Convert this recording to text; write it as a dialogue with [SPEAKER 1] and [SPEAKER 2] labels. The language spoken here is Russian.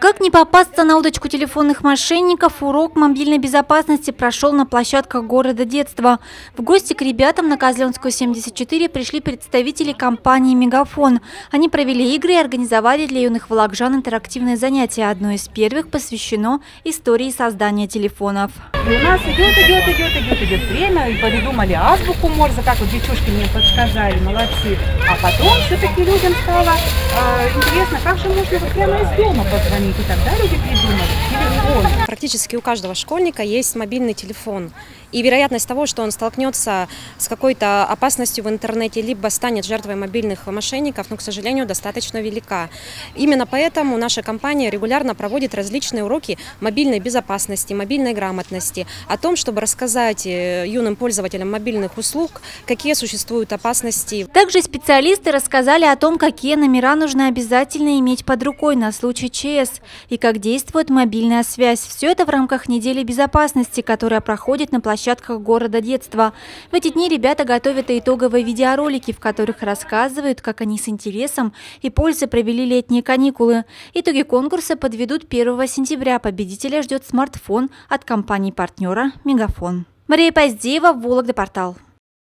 [SPEAKER 1] Как не попасться на удочку телефонных мошенников, урок мобильной безопасности прошел на площадках города детства. В гости к ребятам на Козленскую 74 пришли представители компании «Мегафон». Они провели игры и организовали для юных вологжан интерактивное занятие. Одно из первых посвящено истории создания телефонов.
[SPEAKER 2] И у нас идет, идет, идет, идет, идет время, и придумали азбуку Морзе, как вот девчушки мне подсказали, молодцы. А потом все-таки людям стало э, интересно, как же можно вот прямо из дома позвонить и тогда люди придумали телефон.
[SPEAKER 3] Практически у каждого школьника есть мобильный телефон. И вероятность того, что он столкнется с какой-то опасностью в интернете, либо станет жертвой мобильных мошенников, ну, к сожалению, достаточно велика. Именно поэтому наша компания регулярно проводит различные уроки мобильной безопасности, мобильной грамотности, о том, чтобы рассказать э, юным пользователям мобильных услуг, какие существуют опасности.
[SPEAKER 1] Также специалисты рассказали о том, какие номера нужно обязательно иметь под рукой на случай ЧС и как действует мобильная связь. Все это в рамках недели безопасности, которая проходит на площадках города детства. В эти дни ребята готовят итоговые видеоролики, в которых рассказывают, как они с интересом и пользой провели летние каникулы. Итоги конкурса подведут 1 сентября. Победителя ждет смартфон от компании-партнера «Мегафон». Мария Поздеева, Вологда портал.